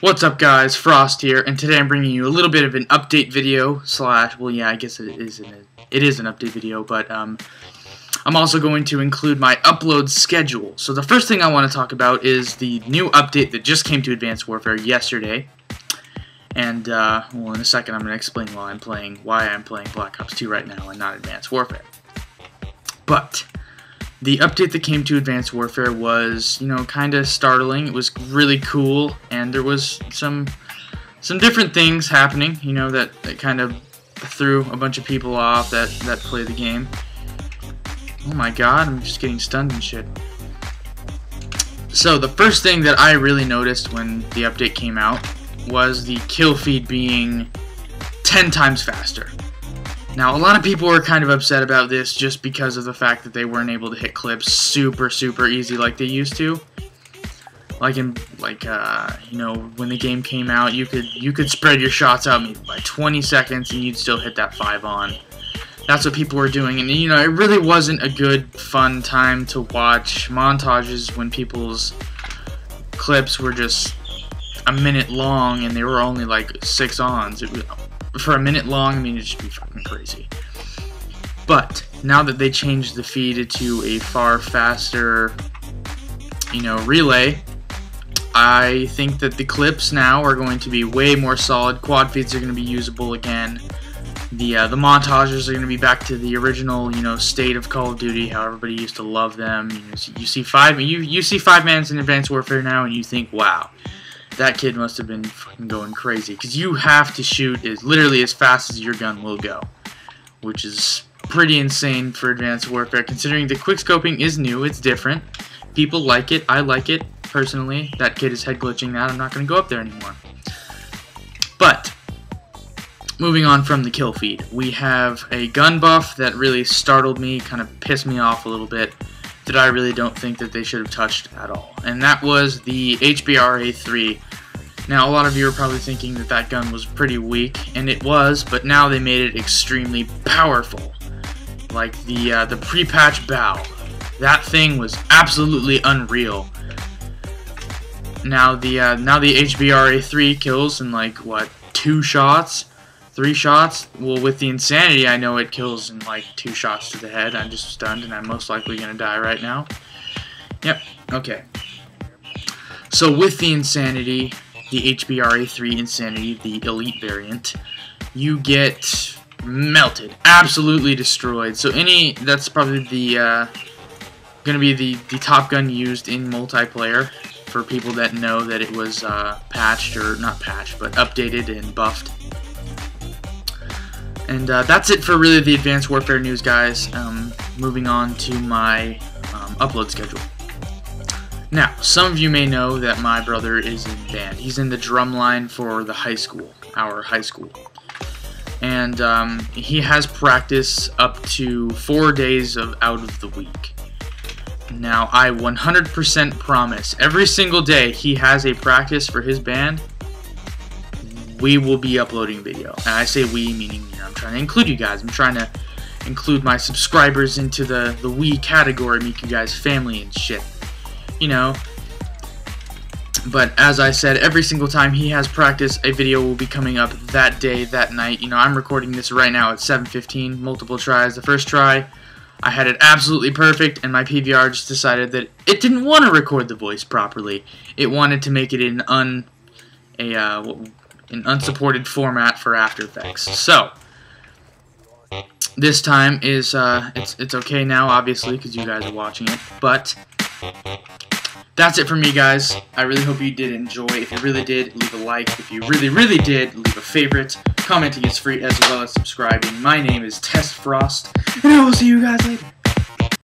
What's up guys, Frost here, and today I'm bringing you a little bit of an update video, slash, well yeah, I guess it is an, it is an update video, but um, I'm also going to include my upload schedule. So the first thing I want to talk about is the new update that just came to Advanced Warfare yesterday, and uh, well in a second I'm going to explain why I'm playing, why I'm playing Black Ops 2 right now and not Advanced Warfare. But, the update that came to Advanced Warfare was, you know, kind of startling. It was really cool, and there was some some different things happening, you know, that, that kind of threw a bunch of people off that, that play the game. Oh my god, I'm just getting stunned and shit. So the first thing that I really noticed when the update came out was the kill feed being 10 times faster. Now, a lot of people were kind of upset about this just because of the fact that they weren't able to hit clips super, super easy like they used to. Like in, like, uh, you know, when the game came out, you could you could spread your shots out maybe by 20 seconds and you'd still hit that 5 on. That's what people were doing, and you know, it really wasn't a good, fun time to watch montages when people's clips were just a minute long and they were only like six ons. It was, for a minute long, I mean, it'd just be fucking crazy. But now that they changed the feed to a far faster, you know, relay, I think that the clips now are going to be way more solid. Quad feeds are going to be usable again. The uh, the montages are going to be back to the original, you know, state of Call of Duty, how everybody used to love them. You, know, you see five, you you see five mans in Advanced Warfare now, and you think, wow, that kid must have been fucking going crazy because you have to shoot as literally as fast as your gun will go, which is pretty insane for Advanced Warfare considering the quickscoping is new, it's different. People like it, I like it personally. That kid is head glitching that. I'm not going to go up there anymore. But moving on from the kill feed, we have a gun buff that really startled me, kind of pissed me off a little bit that I really don't think that they should have touched at all. And that was the HBRA-3. Now, a lot of you are probably thinking that that gun was pretty weak, and it was, but now they made it extremely powerful. Like the, uh, the pre-patch bow. That thing was absolutely unreal. Now the, uh, now the HBRA-3 kills in like, what, two shots? Three shots? Well, with the Insanity, I know it kills in like two shots to the head. I'm just stunned and I'm most likely going to die right now. Yep, okay. So with the Insanity, the HBRA3 Insanity, the Elite variant, you get melted, absolutely destroyed. So any, that's probably the, uh, to be the, the top gun used in multiplayer for people that know that it was uh, patched, or not patched, but updated and buffed. And uh, that's it for really the Advanced Warfare news, guys. Um, moving on to my um, upload schedule. Now, some of you may know that my brother is in band. He's in the drum line for the high school, our high school. And um, he has practice up to four days of out of the week. Now, I 100% promise, every single day he has a practice for his band, we will be uploading video. And I say we, meaning you know, I'm trying to include you guys. I'm trying to include my subscribers into the, the we category, make you guys family and shit. You know. But as I said, every single time he has practice, a video will be coming up that day, that night. You know, I'm recording this right now at 7.15, multiple tries. The first try, I had it absolutely perfect, and my PVR just decided that it didn't want to record the voice properly. It wanted to make it an un... a, uh, an unsupported format for After Effects. So, this time is, uh, it's, it's okay now, obviously, because you guys are watching it, but that's it for me, guys. I really hope you did enjoy. If you really did, leave a like. If you really, really did, leave a favorite. Commenting is free as well as subscribing. My name is Test Frost, and I will see you guys later.